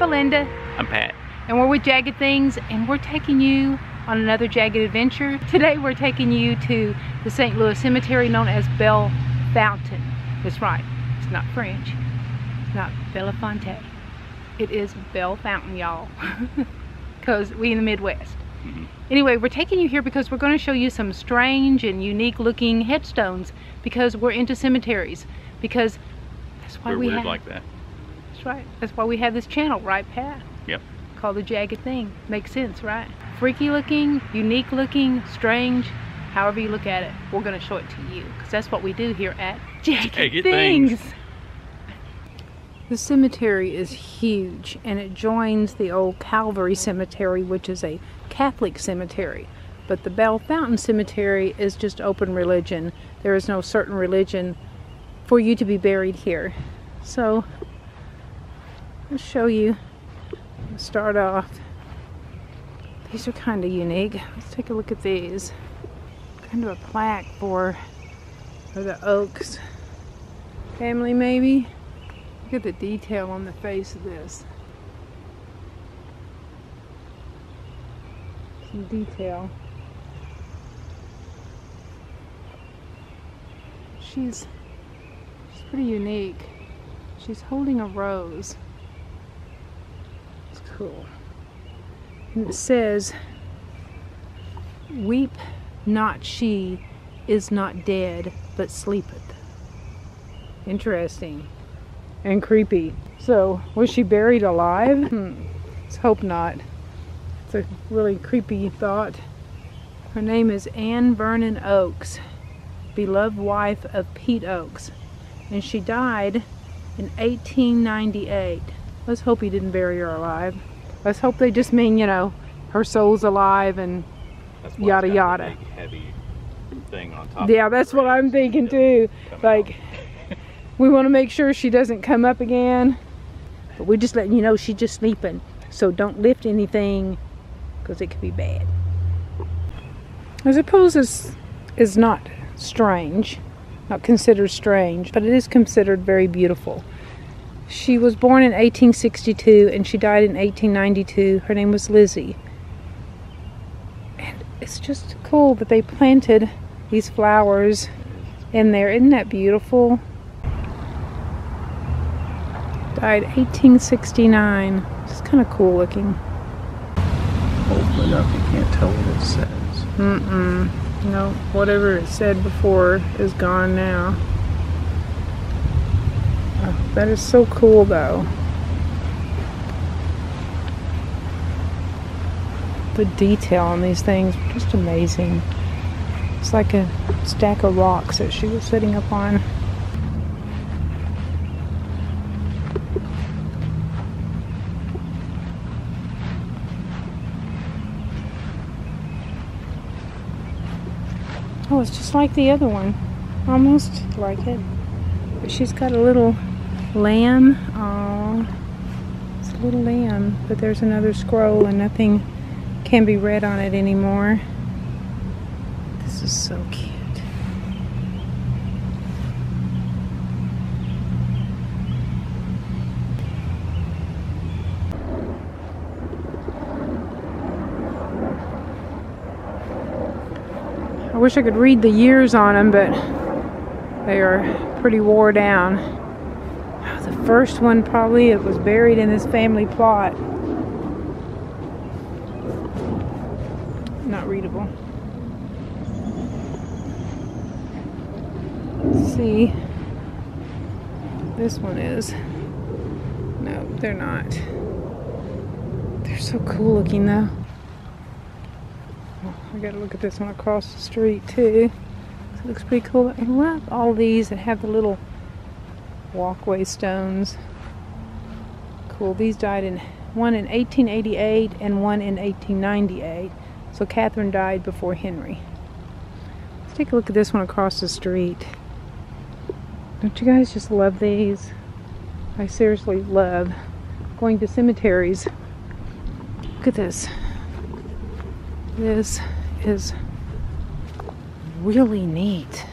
I'm Belinda, I'm Pat. and we're with Jagged Things, and we're taking you on another jagged adventure. Today, we're taking you to the St. Louis Cemetery known as Belle Fountain. That's right, it's not French, it's not Belafonte. It is Belle Fountain, y'all, because we in the Midwest. Mhm. Anyway, we're taking you here because we're going to show you some strange and unique looking headstones because we're into cemeteries. Because that's why We're we weird have. like that. That's right. That's why we have this channel, right, Pat? Yep. Called the Jagged Thing. Makes sense, right? Freaky looking, unique looking, strange, however you look at it. We're going to show it to you because that's what we do here at Jagged, Jagged Things. Things. The cemetery is huge and it joins the old Calvary Cemetery, which is a Catholic cemetery. But the Bell Fountain Cemetery is just open religion. There is no certain religion for you to be buried here. So, I'll show you. I'll start off. These are kind of unique. Let's take a look at these. Kind of a plaque for, for the Oakes family, maybe. Look at the detail on the face of this. Some detail. She's she's pretty unique. She's holding a rose. Cool. And it says, Weep not she is not dead, but sleepeth. Interesting and creepy. So, was she buried alive? Hmm. Let's hope not. It's a really creepy thought. Her name is Anne Vernon Oakes, beloved wife of Pete Oakes, and she died in 1898. Let's hope he didn't bury her alive. Let's hope they just mean, you know, her soul's alive and That's why it's Yada, yada. Big, heavy thing on top. yeah, that's what I'm thinking too. Like, we want to make sure she doesn't come up again. But we're just letting you know she's just sleeping. So don't lift anything because it could be bad. I suppose this is not strange, not considered strange, but it is considered very beautiful. She was born in 1862 and she died in 1892. Her name was Lizzie. And it's just cool that they planted these flowers in there. Isn't that beautiful? Died 1869. It's kind of cool looking. Open up, you can't tell what it says. Mm-mm. No, whatever it said before is gone now. That is so cool though. The detail on these things just amazing. It's like a stack of rocks that she was sitting up on. Oh, it's just like the other one. Almost like it. But she's got a little lamb. Oh, it's a little lamb. But there's another scroll and nothing can be read on it anymore. This is so cute. I wish I could read the years on them, but they are pretty wore down. First one probably it was buried in this family plot. Not readable. Let's see. This one is. No, they're not. They're so cool looking though. I gotta look at this one across the street too. It looks pretty cool. And look, all these that have the little walkway stones. Cool. These died in one in 1888 and one in 1898. So Catherine died before Henry. Let's take a look at this one across the street. Don't you guys just love these? I seriously love going to cemeteries. Look at this. This is really neat.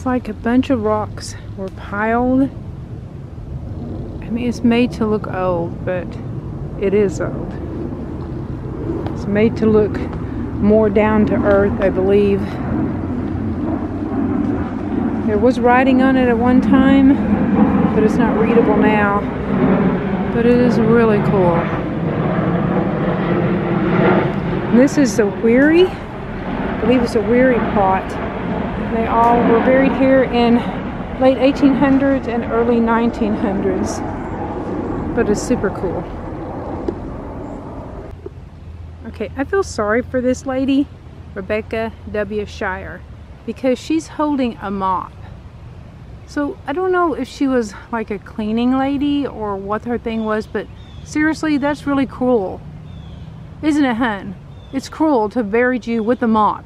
It's like a bunch of rocks were piled. I mean, it's made to look old, but it is old. It's made to look more down to earth, I believe. There was writing on it at one time, but it's not readable now. But it is really cool. And this is a Weary. I believe it's a Weary plot. They all were buried here in late 1800s and early 1900s. But it's super cool. Okay, I feel sorry for this lady, Rebecca W. Shire, because she's holding a mop. So I don't know if she was like a cleaning lady or what her thing was, but seriously, that's really cruel. Isn't it, hun? It's cruel to bury you with a mop.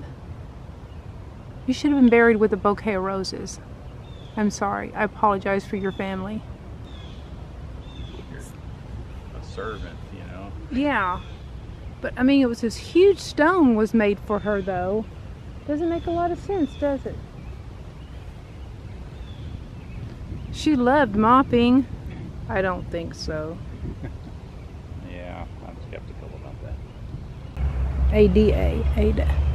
You should have been buried with a bouquet of roses. I'm sorry. I apologize for your family. You're a servant, you know. Yeah. But I mean, it was this huge stone was made for her, though. Doesn't make a lot of sense, does it? She loved mopping. I don't think so. Yeah, I'm skeptical about that. ADA, Ada.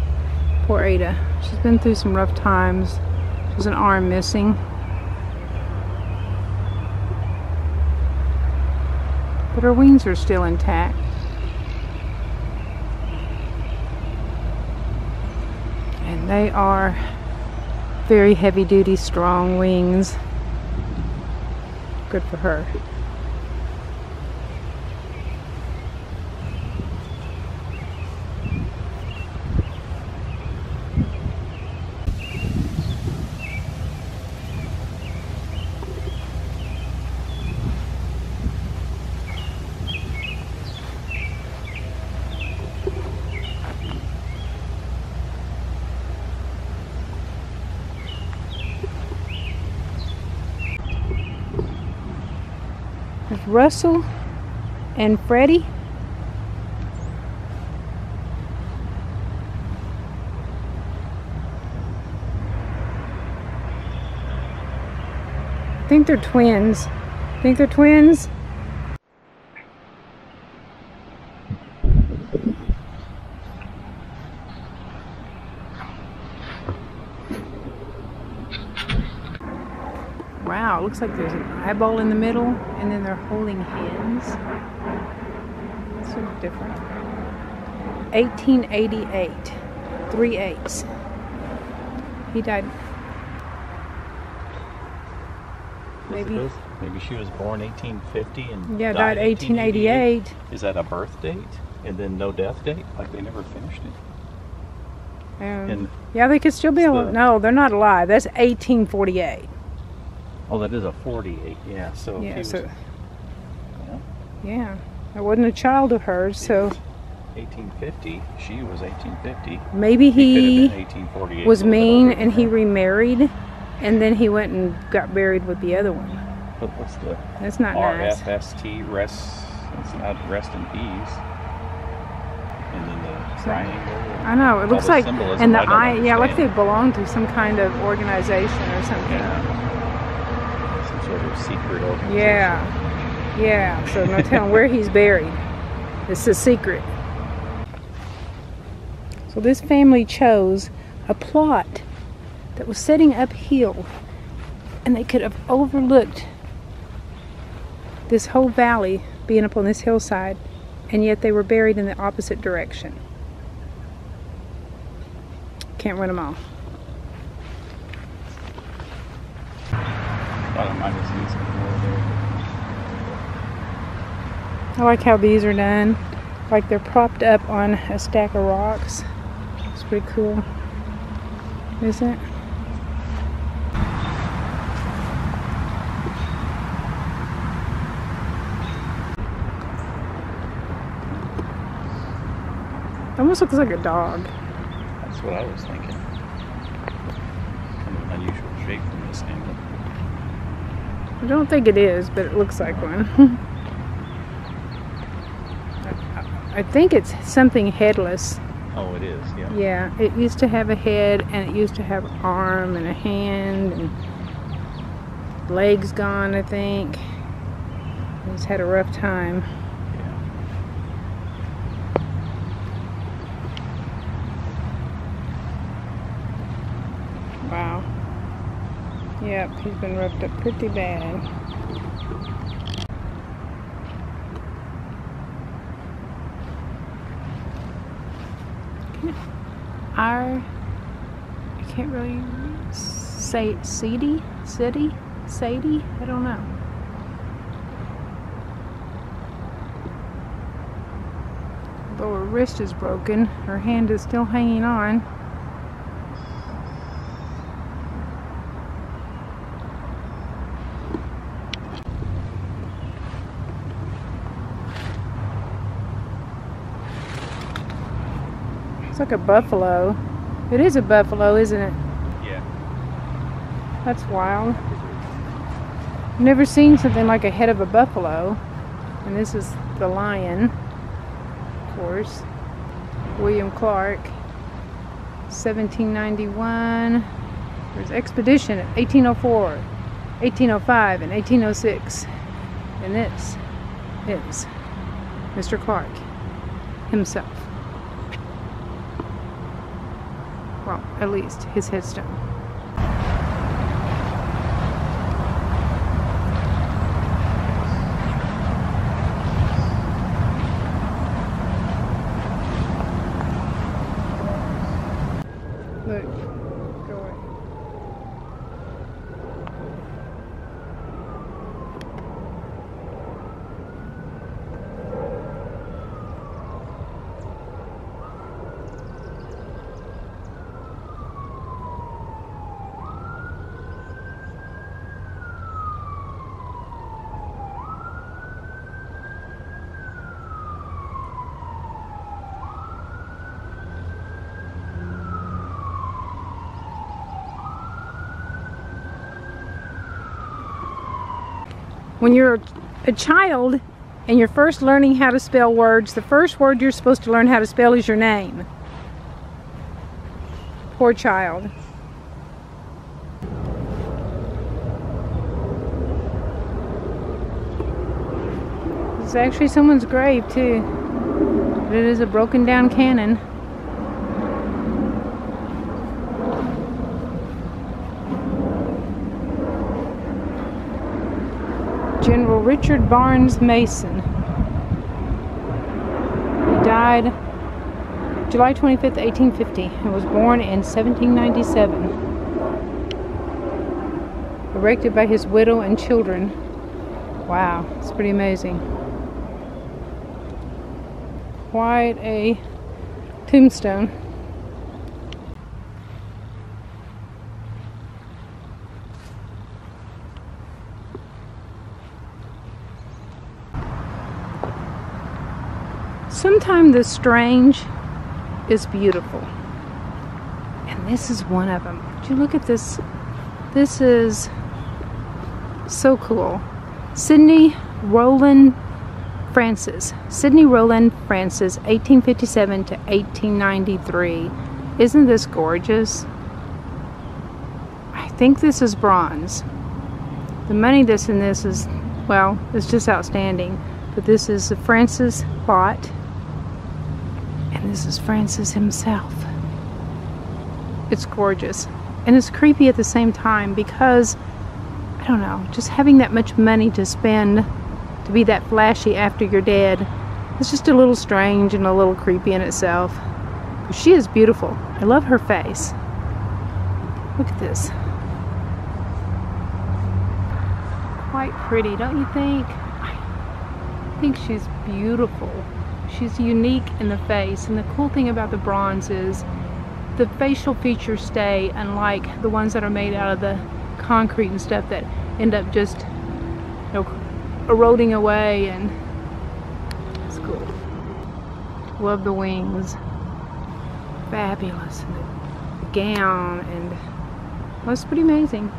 Poor Ada. She's been through some rough times. She has an arm missing. But her wings are still intact. And they are very heavy duty, strong wings. Good for her. Russell and Freddie. I think they're twins. I Think they're twins? Wow, looks like there's an eyeball in the middle and then they're holding hands. It's sort of different. 1888. Three eights. He died. Maybe. Maybe she was born 1850 and Yeah, died 1888. Is that a birth date and then no death date? Like they never finished it. Um, And yeah, they could still be alive. No, they're not alive. That's 1848. Oh, that is a 48. Yeah. So if he Yeah, was, so yeah, yeah, I wasn't a child of hers, so 1850. She was 1850. maybe He, he could have been 1848. was a little bit mean and he remarried, and then he went and got buried with the other one. But what's the That's not nice. RFST? Rest. It's not rest in peace. And then the triangle. I know. It looks like, symbolism, and the I don't eye, yeah, like they belong to some kind of organization or something. Yeah. Secret organization. Yeah, yeah. So no telling where he's buried. It's a secret. So this family chose a plot that was setting uphill, and they could have overlooked this whole valley being up on this hillside, and yet they were buried in the opposite direction. Can't run them all. I might have seen something there. I like how these are done. Like they're propped up on a stack of rocks. It's pretty cool. Isn't it? Almost looks like a dog. That's what I was thinking. Kind of an unusual shape from this angle. I don't think it is, but it looks like one. I, think it's something headless. Oh, it is. Yeah. Yeah, it used to have a head and it used to have an arm and a hand and legs gone, I think. It's had a rough time. yeah. Wow. Yep, he's been roughed up pretty bad. Our, I can't really say Sadie, City, Sadie. I don't know. Though her wrist is broken, her hand is still hanging on. Like a buffalo. It is a buffalo, isn't it? Yeah. That's wild. Never seen something like a head of a buffalo. And this is the lion, of course. William Clark, 1791. There's expedition 1804, 1805, and 1806. And this is Mr. Clark himself. Well, at least his headstone. Look, go away. When you're a child and you're first learning how to spell words, the first word you're supposed to learn how to spell is your name. Poor child. It's actually someone's grave too. But it is a broken down cannon. Richard Barnes Mason. He died July 25th, 1850, and was born in 1797. Erected by his widow and children. Wow, it's pretty amazing. Quite a tombstone. Sometimes the strange is beautiful. And this is one of them. Would you look at this? This is so cool. Sydney Rowland Francis. Sydney Rowland Francis, 1857 to 1893. Isn't this gorgeous? I think this is bronze. The money that's in this is, well, it's just outstanding. But this is the Francis Bott. This is Francis himself. It's gorgeous. And it's creepy at the same time because, I don't know, just having that much money to spend to be that flashy after you're dead, it's just a little strange and a little creepy in itself. She is beautiful. I love her face. Look at this. Quite pretty, don't you think? I think she's beautiful. She's unique in the face, and the cool thing about the bronze is the facial features stay, unlike the ones that are made out of the concrete and stuff that end up just, you know, eroding away. And it's cool. Love the wings. Fabulous. The gown, and it's pretty amazing.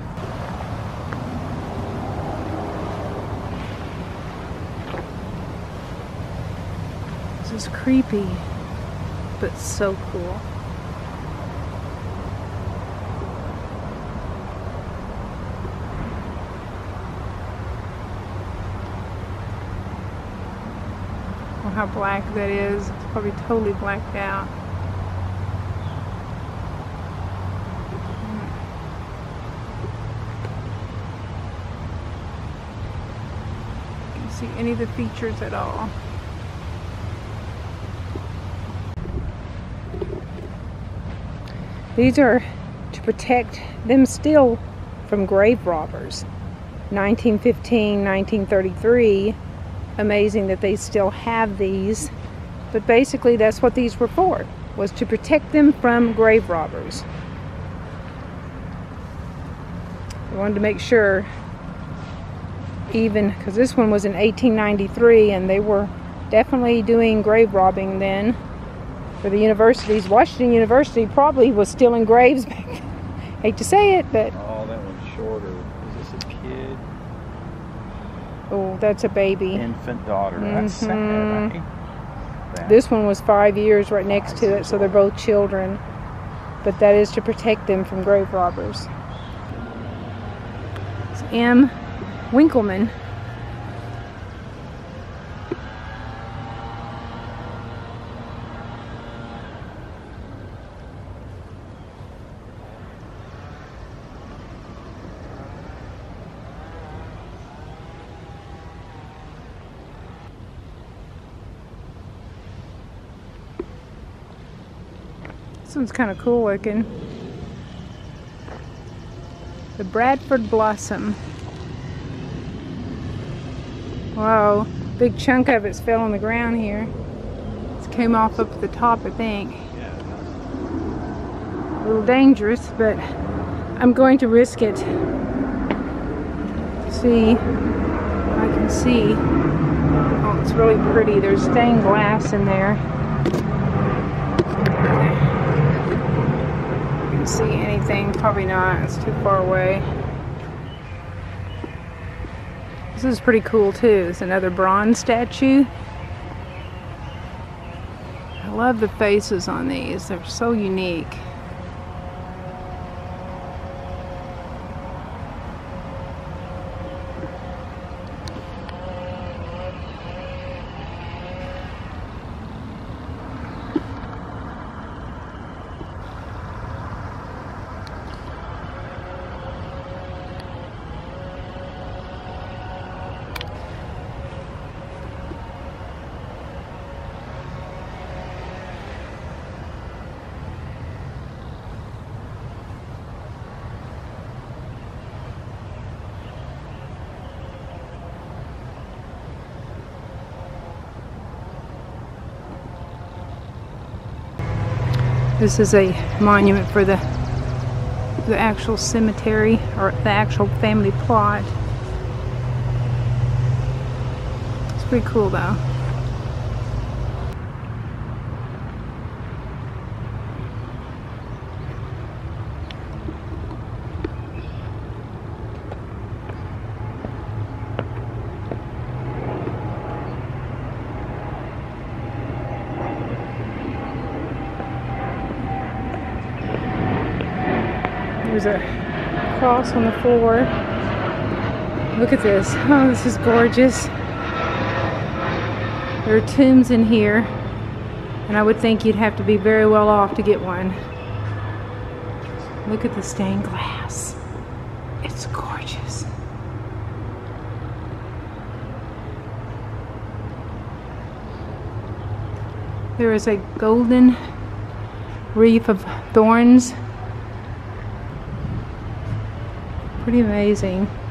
Is creepy. but so cool. How black that is. It's probably totally blacked out. You can see any of the features at all. These are to protect them still from grave robbers. 1915, 1933. Amazing that they still have these. But basically that's what these were for, was to protect them from grave robbers. I wanted to make sure even because this one was in 1893 and they were definitely doing grave robbing then for the universities. Washington University probably was still in graves back. Hate to say it, but Oh, that one's shorter. Is this a kid? oh, that's a baby. Infant daughter. That's sad. I Mhm. hate that. This one was five years right next to it, so they're both children. But that is to protect them from grave robbers. It's M. Winkleman. This one's kind of cool looking. The Bradford Blossom. Wow, big chunk of it's fell on the ground here. It came off up at the top, I think. A little dangerous, but I'm going to risk it. See, I can see. Oh, it's really pretty. There's stained glass in there. You can see anything? Probably not. It's too far away. This is pretty cool too. It's another bronze statue. I love the faces on these. They're so unique. This is a monument for the the actual cemetery or the actual family plot. It's pretty cool though. There's a cross on the floor. Look at this. Oh, this is gorgeous. There are tombs in here, and I would think you'd have to be very well off to get one. Look at the stained glass. It's gorgeous. There is a golden wreath of thorns pretty amazing.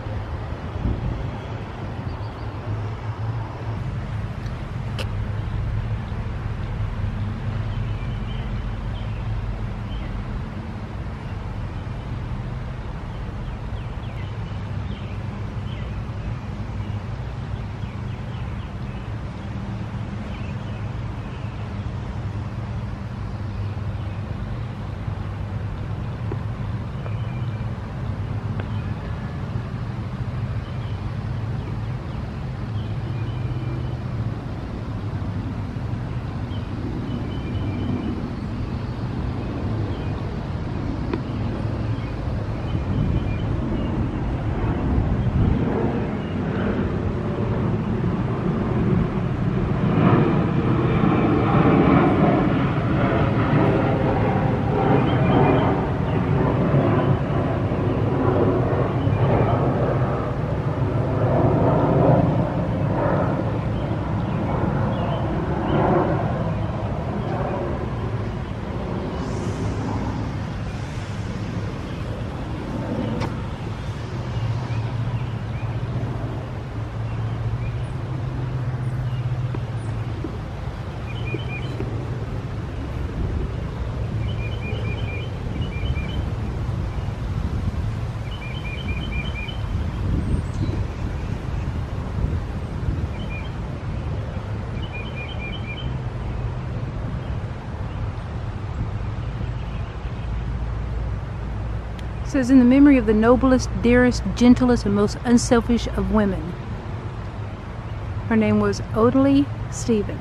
Says, in the memory of the noblest, dearest, gentlest, and most unselfish of women. Her name was Odalie Stephen.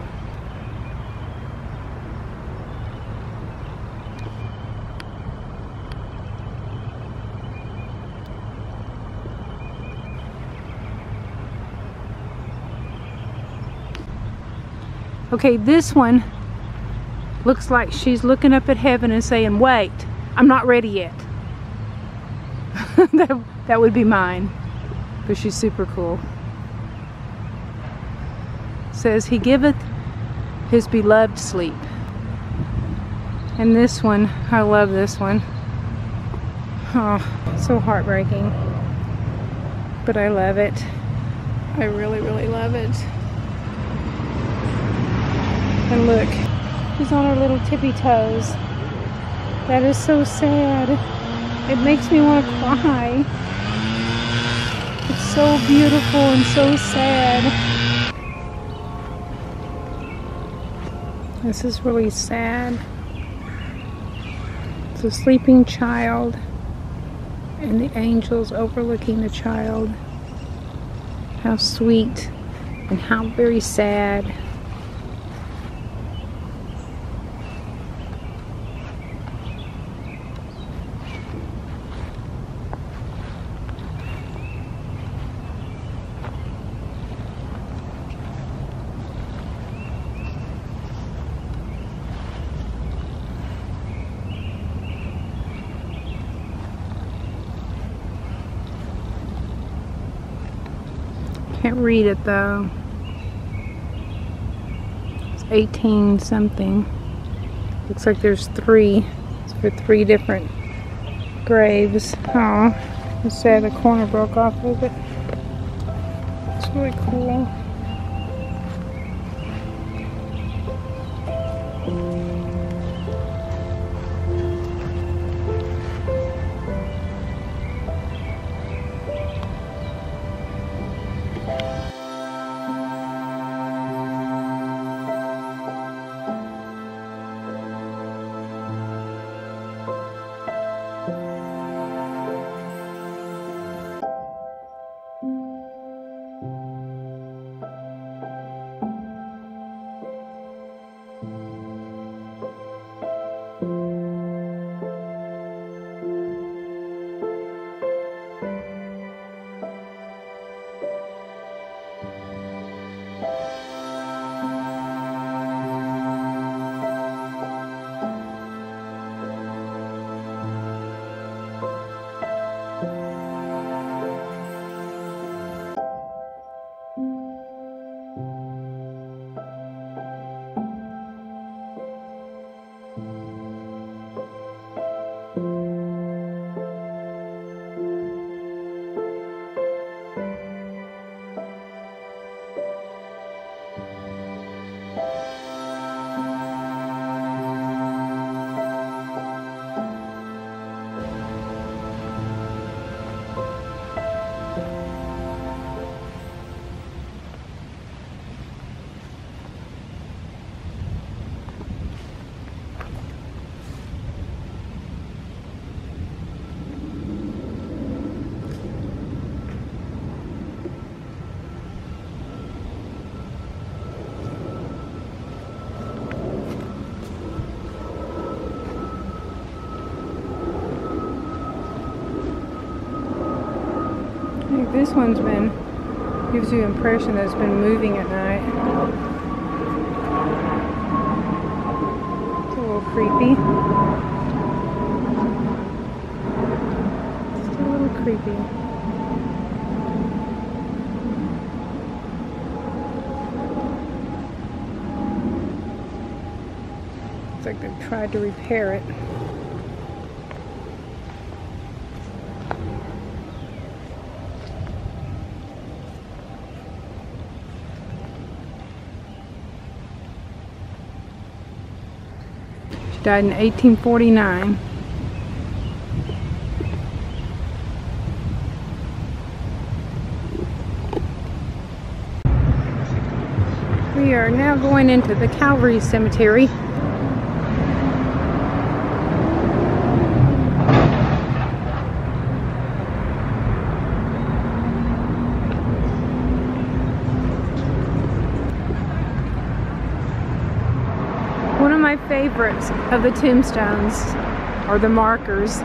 Okay, this one looks like she's looking up at heaven and saying, wait, I'm not ready yet. that, that would be mine, but she's super cool. Says, he giveth his beloved sleep. And this one, I love this one. Oh, so heartbreaking. But I love it. I really, really love it. And look, she's on her little tippy toes. That is so sad. It makes me want to cry. It's so beautiful and so sad. This is really sad. It's a sleeping child and the angels overlooking the child. How sweet and how very sad. Can't read it though. It's 18 something. Looks like there's three. It's for three different graves. Oh, it's sad the corner broke off of it. It's really cool. This one's been, gives you the impression that it's been moving at night. It's a little creepy. Just a little creepy. Like they've tried to repair it. Died in 1849. We are now going into the Calvary Cemetery. Of the tombstones or the markers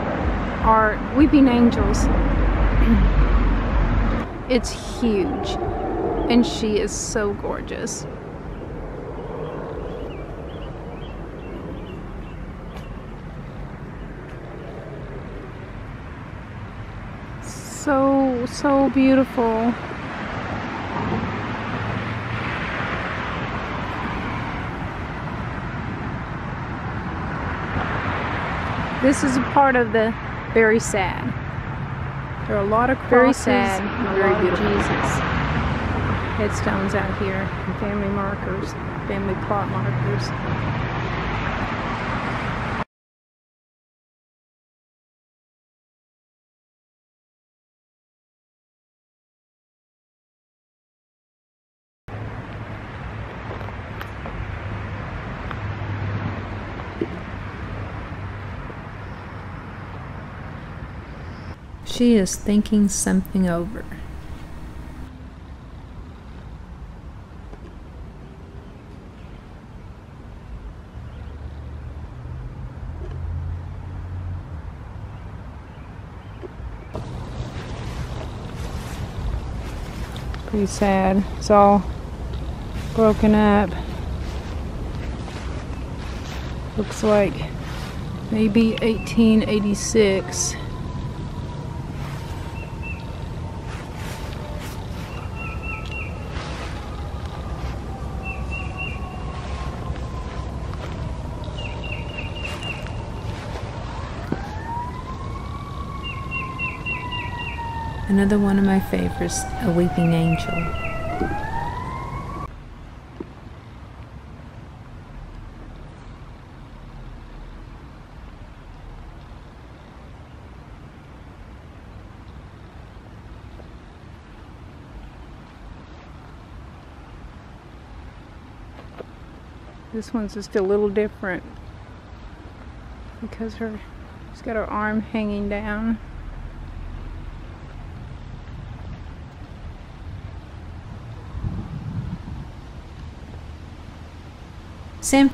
are weeping angels. it's huge and she is so gorgeous. So, so beautiful. This is a part of the very sad. There are a lot of crosses, very sad, and very beautiful. Jesus headstones out here, family markers, family plot markers. She is thinking something over. Pretty sad. It's all broken up. Looks like maybe 1886. Another one of my favorites, A Weeping Angel. This one's just a little different because her she's got her arm hanging down. Sam?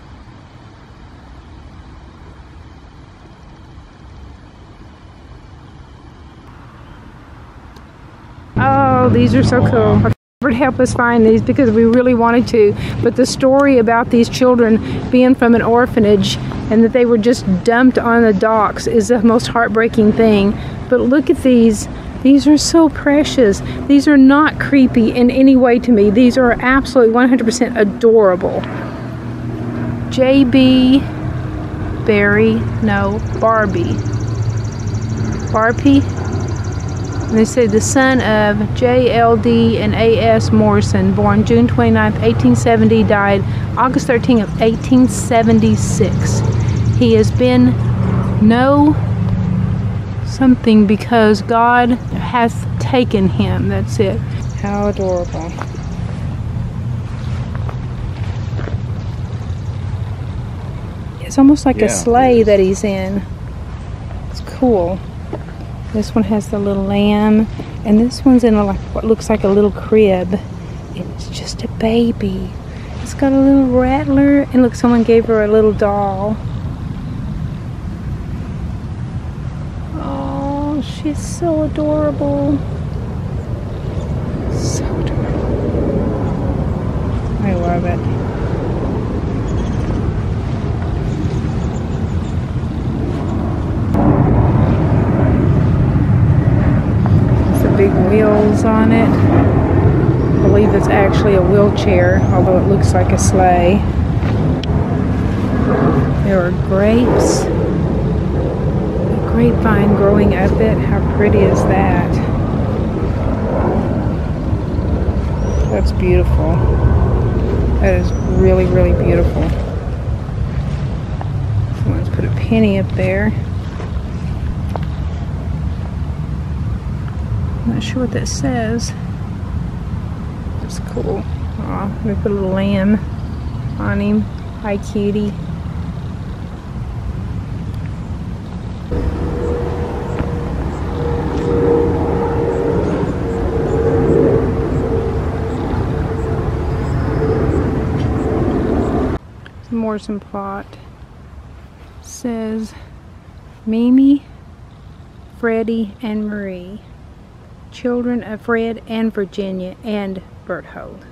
Oh, these are so cool. Would help us find these because we really wanted to. But the story about these children being from an orphanage and that they were just dumped on the docks is the most heartbreaking thing. But look at these. These are so precious. These are not creepy in any way to me. These are absolutely 100% adorable. J.B. Barry, no, Barbie. Barbie. And they say the son of J.L.D. and A.S. Morrison, born June 29, 1870, died August 13 of 1876. He has been no something because God hath taken him. That's it. How adorable. It's almost like yeah, a sleigh that he's in. It's cool. This one has the little lamb, and this one's in a, like what looks like a little crib. It's just a baby. It's got a little rattler, and look, someone gave her a little doll. Oh, she's so adorable. So adorable. I love it. big wheels on it. I believe it's actually a wheelchair, although it looks like a sleigh. There are grapes. A grapevine growing up it. How pretty is that? That's beautiful. That is really, really beautiful. Someone's put a penny up there. Not sure what that says. It's cool. Aw, we put a little lamb on him. Hi, cutie. Morrison plot says Mimi, Freddie, and Marie, children of Fred and Virginia and Berthold.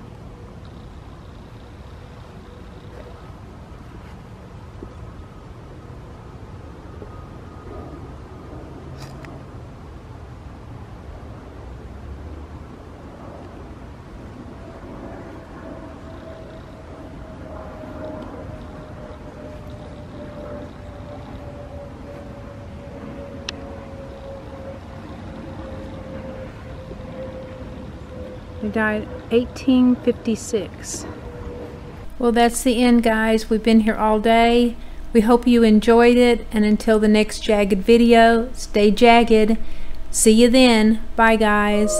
He died 1856. Well, that's the end, guys. We've been here all day. We hope you enjoyed it. And until the next jagged video, stay jagged. See you then. Bye, guys.